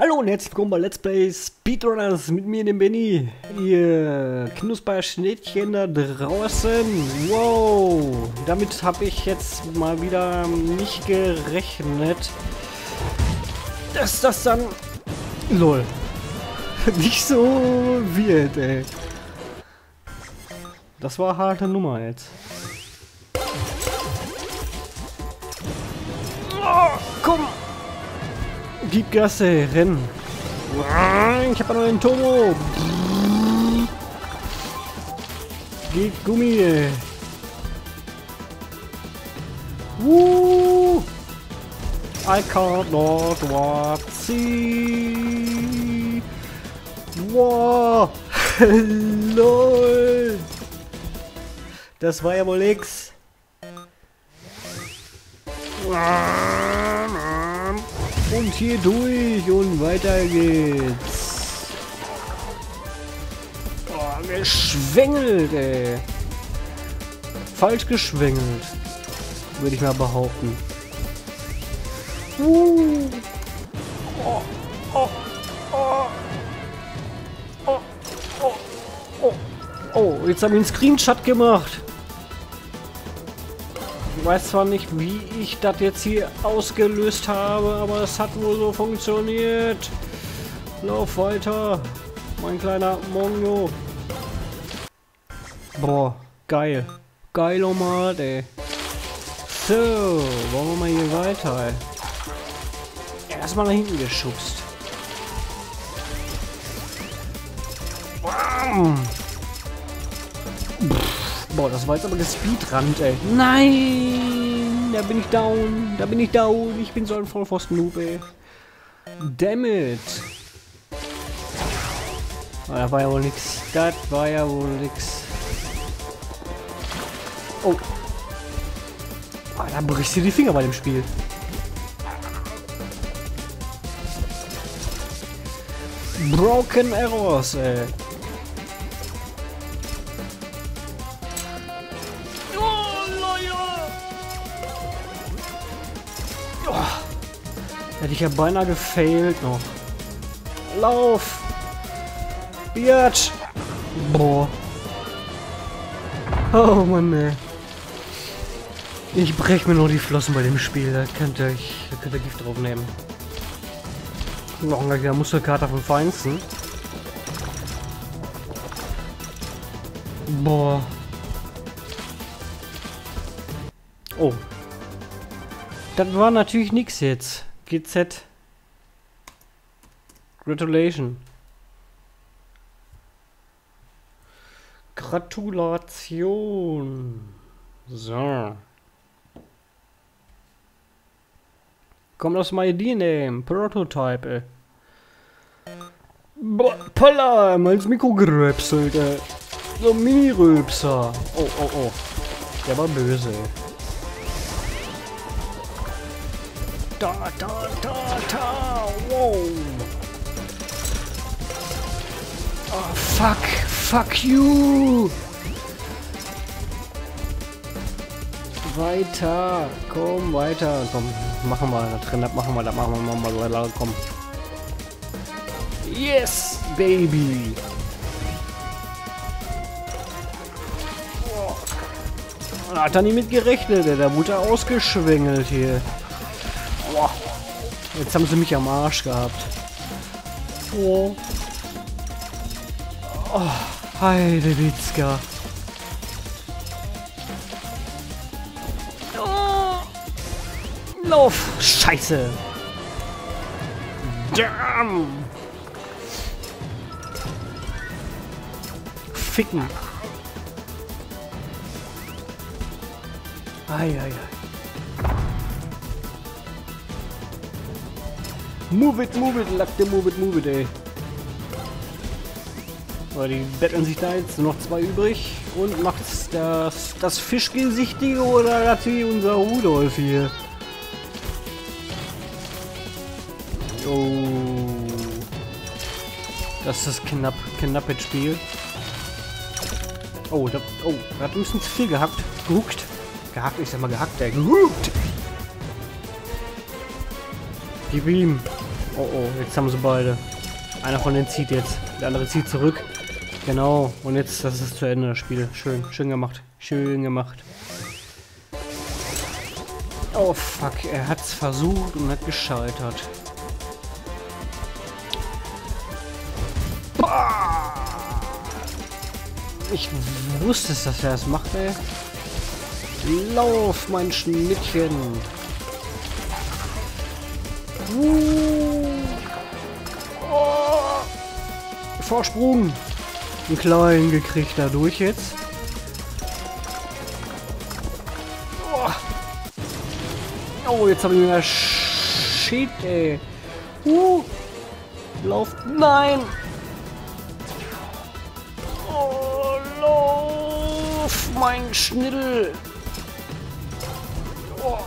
Hallo und herzlich willkommen bei Let's Play Speedrunners mit mir, dem Benny. Ihr Knusperschnittchen da draußen. Wow, damit habe ich jetzt mal wieder nicht gerechnet, dass das dann... Lol. Nicht so wird, ey. Das war harte Nummer jetzt. Oh, komm! Gib Gas, ey, renn! Ich hab noch einen Turbo! Gib Gummi! Woo! I can't not what see! Wow! LOL! Das war ja wohl nix! Und hier durch und weiter geht's. Oh, geschwängelt, ey. Falsch geschwängelt. Würde ich mal behaupten. Uh. Oh, oh, oh. Oh, oh, oh. Oh, jetzt habe ich einen Screenshot gemacht. Weiß zwar nicht, wie ich das jetzt hier ausgelöst habe, aber es hat wohl so funktioniert. Lauf weiter, mein kleiner Mongo. Boah, geil. Geil nochmal, ey. So, wollen wir mal hier weiter, ey. Erstmal nach hinten geschubst. Bam. Boah, das war jetzt aber gespeedrand, ey. Nein! Da bin ich down. Da bin ich down. Ich bin so ein Vollpfosten-Noob, ey. Damn. Oh, das war ja wohl nix. Das war ja wohl nix. Oh. oh da brichst du die Finger bei dem Spiel. Broken Arrows, ey. Hätte ich ja beinahe gefailt noch. Lauf! Biatch! Boah. Oh Mann, ey. Ich brech mir nur die Flossen bei dem Spiel. Da könnt ihr, da könnt ihr Gift drauf nehmen. Noch ein der Muskelkater vom Feinsten. Boah. Oh. Das war natürlich nichts jetzt. GZ. Gratulation. Gratulation. So. Komm aus my D-Name. Prototype. Palla, mal ins Mikro geröpselt, ey. So Mini-Röpser. Oh, oh, oh. Der war böse, ey. Da, da, da, da. Wow. Oh, fuck. Fuck you. Weiter. Komm, weiter. Komm, machen wir da drin. Das machen wir, das machen wir mal weiter. Komm. Yes, baby. Oh. Hat er nie mit gerechnet, der wurde ausgeschwängelt hier. Boah. Jetzt haben sie mich am Arsch gehabt. Oh. Oh, Heidewitzka. Oh. Lauf! Scheiße! Damn! Ficken! Eieiei. Ei, ei. Move it, move it, Lackte, move it, move it, ey. Aber die betteln sich da jetzt noch zwei übrig. Und macht das, das Fischgesichtige oder natürlich unser Rudolf hier? Oh. Das ist knapp, knappe Spiel. Oh, da, oh, da hat ein bisschen zu viel gehackt. Gehuckt. Gehackt, ich sag mal gehackt, ey. Gehuckt. Gib ihm. Oh oh, jetzt haben sie beide. Einer von denen zieht jetzt, der andere zieht zurück. Genau, und jetzt, das ist zu Ende, das Spiel. Schön, schön gemacht. Schön gemacht. Oh fuck, er hat's versucht und hat gescheitert. Ich wusste es, dass er das macht, ey. Lauf, mein Schnittchen. Uh. Vorsprung. Einen kleinen gekriegt dadurch jetzt. Oh, oh jetzt habe ich mir Shit, ey. Uh. Lauf. Nein. Oh, lauf, mein Schniddel. Oh.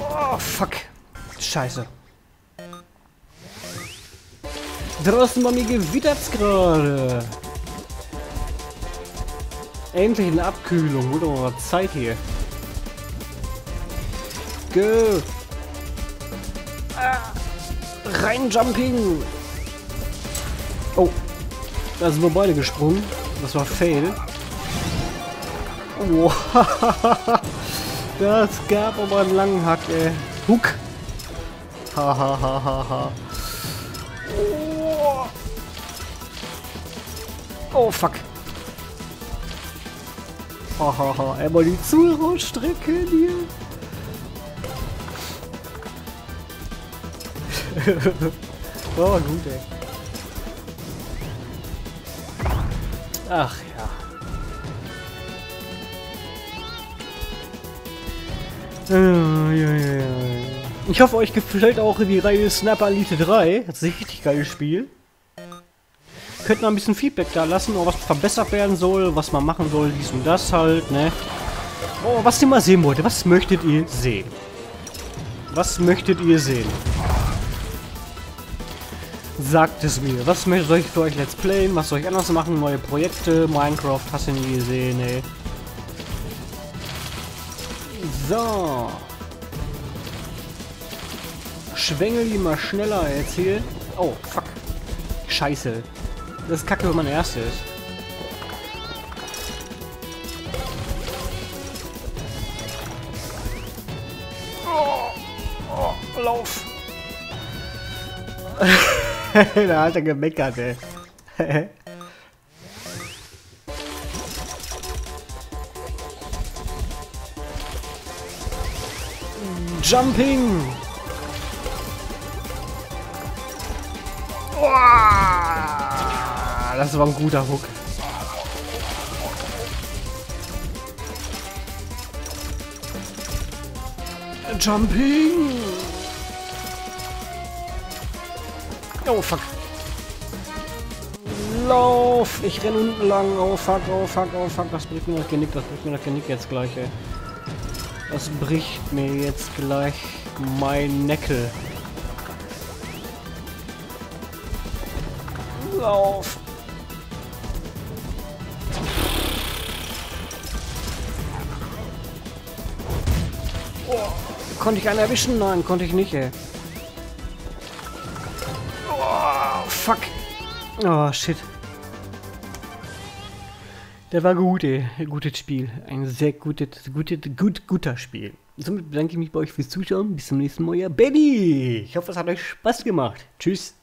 oh, fuck. Scheiße. Draußen bei mir gewittert's gerade. Endlich eine Abkühlung. Wurde mal Zeit hier. Go. Ah. Rein Jumping. Oh. Da sind wir beide gesprungen. Das war Fail. Oh. das gab aber einen langen Hack, ey. Huck. Hahaha. Ha, ha, ha, oh. Oh, fuck. Hahaha, einmal die Zuhörerstrecke hier. oh, gut, ey. Ach ja. Äh, ja. Ich hoffe, euch gefällt auch die Reihe Snapper Elite 3. Das ist ein richtig geiles Spiel. Könnt noch ein bisschen Feedback da lassen, was verbessert werden soll, was man machen soll, dies und das halt, ne? Oh, was ihr mal sehen wollt, was möchtet ihr sehen? Was möchtet ihr sehen? Sagt es mir. Was soll ich für euch Let's Playen? Was soll ich anders machen? Neue Projekte? Minecraft? Hast du nie gesehen, ey? So. Schwengel die mal schneller jetzt hier. Oh, fuck. Scheiße. Das ist kacke, wenn man erst ist. Oh, oh, lauf. da hat er gemeckert, ey. Jumping! Das war ein guter Hook. Jumping! Oh, fuck. Lauf! Ich renne unten lang. Oh, fuck, oh, fuck, oh, fuck. Das bricht mir das Genick. Das bricht mir das Genick jetzt gleich, ey. Das bricht mir jetzt gleich mein Neckel. Lauf! Oh, konnte ich einen erwischen? Nein, konnte ich nicht, ey. Oh, fuck. Oh, shit. Der war gut, ey. Gutes Spiel. Ein sehr gutes, gutes, gut, guter Spiel. Somit bedanke ich mich bei euch fürs Zuschauen. Bis zum nächsten Mal, ja, Baby. Ich hoffe, es hat euch Spaß gemacht. Tschüss.